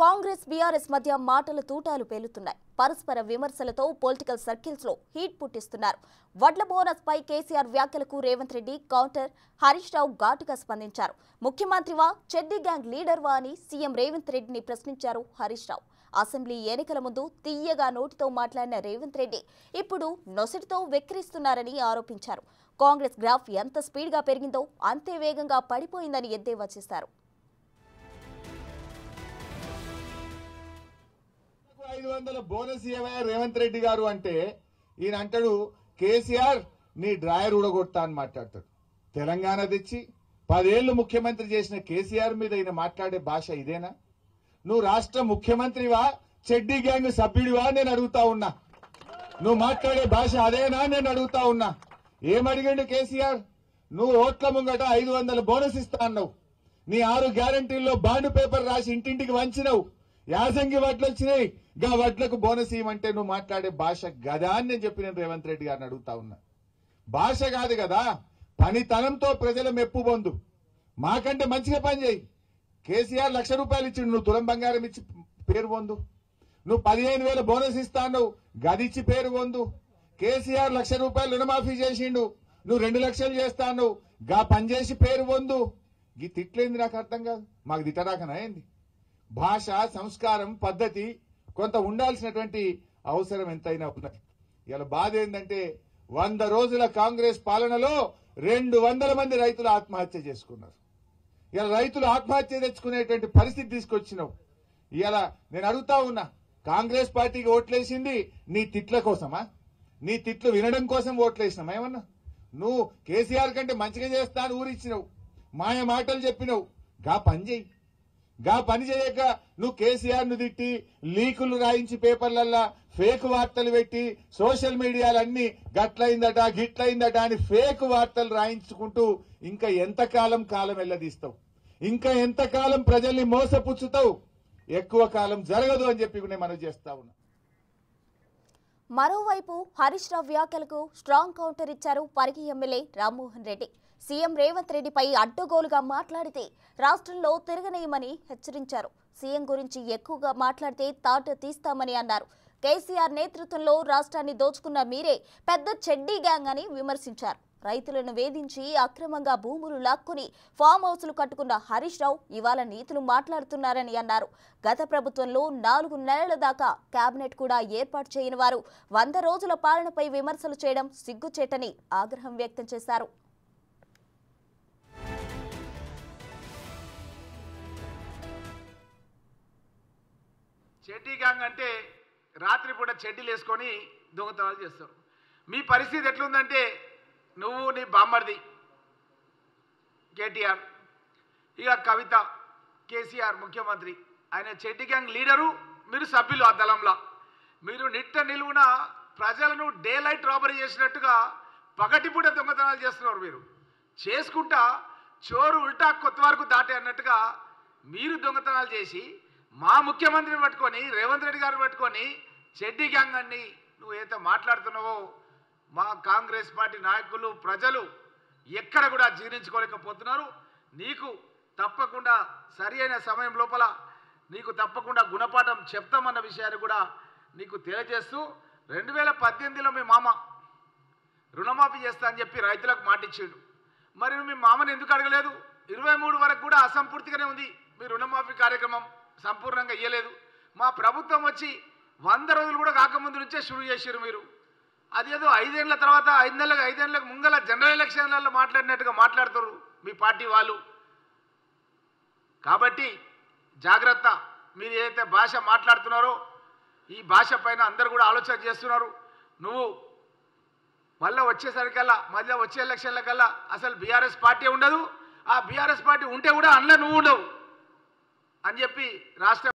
Congress BRS మధ్య మాటల తూటాలు పేలుతున్నాయి. పరస్పర విమర్శలతో పొలిటికల్ సర్కిల్స్లో హీట్ పుట్టిస్తున్నారు. వడ్ల బోనస్ పై కేసీఆర్ వ్యాఖ్యలకు రేవంత్ రెడ్డి కౌంటర్ హరీష్ రావు ఘాటుగా స్పందించారు. ముఖ్యమంత్రివా చెడ్డి గ్యాంగ్ లీడర్వా అని సీఎం రేవంత్ రెడ్డిని ప్రశ్నించారు హరీష్ రావు. అసెంబ్లీ ఎన్నికల ముందు తీయగా నోటితో మాట్లాడిన రేవంత్ రెడ్డి ఇప్పుడు నొసటితో వెక్కిరిస్తున్నారని ఆరోపించారు. కాంగ్రెస్ గ్రాఫ్ ఎంత స్పీడ్గా పెరిగిందో అంతే వేగంగా పడిపోయిందని ఎద్దేవా చేశారు. ఐదు వందల బోనస్ ఇవ్వయా రేవంత్ రెడ్డి గారు అంటే ఈయన అంటాడు కేసీఆర్ నీ డ్రాయర్ ఊడగొట్టా అని మాట్లాడతాడు. తెలంగాణ తెచ్చి పదేళ్ళు ముఖ్యమంత్రి చేసిన కేసీఆర్ మీద ఈయన మాట్లాడే భాష ఇదేనా? నువ్వు రాష్ట్ర ముఖ్యమంత్రివా చెడ్డీ గ్యాంగ్ సభ్యుడివా నేను అడుగుతా ఉన్నా. నువ్వు మాట్లాడే భాష అదేనా నేను అడుగుతా ఉన్నా. ఏమడిగిండు కేసీఆర్? నువ్వు ఓట్ల ముంగట ఐదు వందల బోనస్ ఇస్తా అన్నావు. నీ ఆరు గ్యారంటీల్లో బాండ్ పేపర్ రాసి ఇంటింటికి వంచినవు. యాసంగి వడ్లు వచ్చినాయి. గా వడ్లకు బోనస్ ఇవ్వమంటే నువ్వు మాట్లాడే భాష గదా అని నేను చెప్పి నేను రేవంత్ రెడ్డి గారిని అడుగుతా ఉన్నా. భాష కాదు కదా పనితనంతో ప్రజల మెప్పు పొందు మాకంటే మంచిగా పని చేయి. కేసీఆర్ లక్ష రూపాయలు ఇచ్చిండు నువ్వు తులం బంగారం ఇచ్చి పేరు పొందు నువ్వు పదిహేను వేల బోనస్ ఇస్తాను గదిచ్చి పేరు పొందు కేసీఆర్ లక్ష రూపాయలు రుణమాఫీ చేసిండు నువ్వు రెండు లక్షలు చేస్తాను గా పనిచేసి పేరు పొందు గీ తిట్లేంది నాకు అర్థం కాదు. మాకు తిట్టరాకనా ఏంది? భాష సంస్కారం పద్ధతి కొంత ఉండాల్సినటువంటి అవసరం ఎంతైనా ఉన్నది. ఇలా బాధ ఏంటంటే వంద రోజుల కాంగ్రెస్ పాలనలో రెండు వందల మంది రైతులు ఆత్మహత్య చేసుకున్నారు. ఇలా రైతులు ఆత్మహత్య తెచ్చుకునేటువంటి పరిస్థితి తీసుకొచ్చినావు. ఇలా నేను అడుగుతా ఉన్నా కాంగ్రెస్ పార్టీకి ఓట్లేసింది నీ తిట్ల కోసమా? నీ తిట్లు వినడం కోసం ఓట్లేసినామా ఏమన్నా? నువ్వు కేసీఆర్ కంటే మంచిగా చేస్తా అని ఊరిచ్చినావు. మాయ మాటలు చెప్పినావు. గా పని చేయి. గా పని చేయక నువ్వు కేసీఆర్ను తిట్టి లీకులు రాయించి పేపర్లల్లా ఫేక్ వార్తలు పెట్టి సోషల్ మీడియాలన్నీ గట్లయిందట గిట్లయిందట అని ఫేక్ వార్తలు రాయించుకుంటూ ఇంకా ఎంతకాలం కాలం వెళ్ళదీస్తావు ఇంకా ఎంతకాలం ప్రజల్ని మోసపుచ్చుతావు? ఎక్కువ కాలం జరగదు అని చెప్పి నేను మనం చేస్తా ఉన్నా. మరోవైపు హరీష్ రావు వ్యాఖ్యలకు స్ట్రాంగ్ కౌంటర్ ఇచ్చారు పరిగి ఎమ్మెల్యే రామ్మోహన్ రెడ్డి. సీఎం రేవంత్ రెడ్డిపై అడ్డగోలుగా మాట్లాడితే రాష్ట్రంలో తిరగనేయమని హెచ్చరించారు. సీఎం గురించి ఎక్కువగా మాట్లాడితే తాట తీస్తామని అన్నారు. కేసీఆర్ నేతృత్వంలో రాష్ట్రాన్ని దోచుకున్న మీరే పెద్ద చెడ్డీ గ్యాంగ్ అని విమర్శించారు. రైతులను వేధించి అక్రమంగా భూములు లాక్కుని ఫామ్ హౌస్లు కట్టుకున్న హరీష్ రావు ఇవాళ నీతులు మాట్లాడుతున్నారని అన్నారు. గత ప్రభుత్వంలో నాలుగు నెలల దాకా కేబినెట్ కూడా ఏర్పాటు చేయని వారు వంద రోజుల పాలనపై విమర్శలు చేయడం సిగ్గుచేటని ఆగ్రహం వ్యక్తం చేశారు. చెడ్డీ గ్యాంగ్ అంటే రాత్రిపూట చెడ్డీలు వేసుకొని దొంగతనాలు చేస్తారు. మీ పరిస్థితి ఎట్లుందంటే నువ్వు నీ బామ్మర్ది. కేటీఆర్. ఇక కవిత కేసీఆర్ ముఖ్యమంత్రి. ఆయన చెడ్డి గ్యాంగ్ లీడరు మీరు సభ్యులు ఆ దళంలో. మీరు నిట్ట నిలువున ప్రజలను డే లైట్ రాబరీ చేసినట్టుగా పగటిపూట దొంగతనాలు చేస్తున్నారు మీరు. చేసుకుంటా చోరు ఉల్టా కొత్త వరకు దాటే అన్నట్టుగా మీరు దొంగతనాలు చేసి మా ముఖ్యమంత్రిని పట్టుకొని రేవంత్ రెడ్డి గారిని పట్టుకొని చెడ్డి గ్యాంగ్ అని నువ్వు ఏదైతే మాట్లాడుతున్నావో మా కాంగ్రెస్ పార్టీ నాయకులు ప్రజలు ఎక్కడ కూడా జీర్ణించుకోలేకపోతున్నారు. నీకు తప్పకుండా సరి అయిన సమయం లోపల నీకు తప్పకుండా గుణపాఠం చెప్తామన్న విషయాన్ని కూడా నీకు తెలియజేస్తూ రెండు వేల పద్దెనిమిదిలో మీ మామ రుణమాఫీ చేస్తా అని చెప్పి రైతులకు మాటిచ్చిండు మరి మీ మామని ఎందుకు అడగలేదు? ఇరవై మూడు వరకు కూడా అసంపూర్తిగానే ఉంది. మీ రుణమాఫీ కార్యక్రమం సంపూర్ణంగా ఇయ్యలేదు. మా ప్రభుత్వం వచ్చి వంద రోజులు కూడా కాకముందు నుంచే షురు చేశారు మీరు. అదేదో ఐదేళ్ళ తర్వాత ఐదు నెలలకు ముంగల జనరల్ ఎలక్షన్లలో మాట్లాడినట్టుగా మాట్లాడతారు మీ పార్టీ వాళ్ళు. కాబట్టి జాగ్రత్త మీరు ఏదైతే భాష మాట్లాడుతున్నారో ఈ భాష పైన అందరు కూడా ఆలోచన చేస్తున్నారు. నువ్వు మళ్ళీ వచ్చేసరికల్లా మళ్ళీ వచ్చే ఎలక్షన్లకల్లా అసలు బీఆర్ఎస్ పార్టీ ఉండదు. ఆ బీఆర్ఎస్ పార్టీ ఉంటే కూడా అందులో నువ్వు ఉండవు అని చెప్పి రాష్ట్ర